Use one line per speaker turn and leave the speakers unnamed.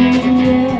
yeah.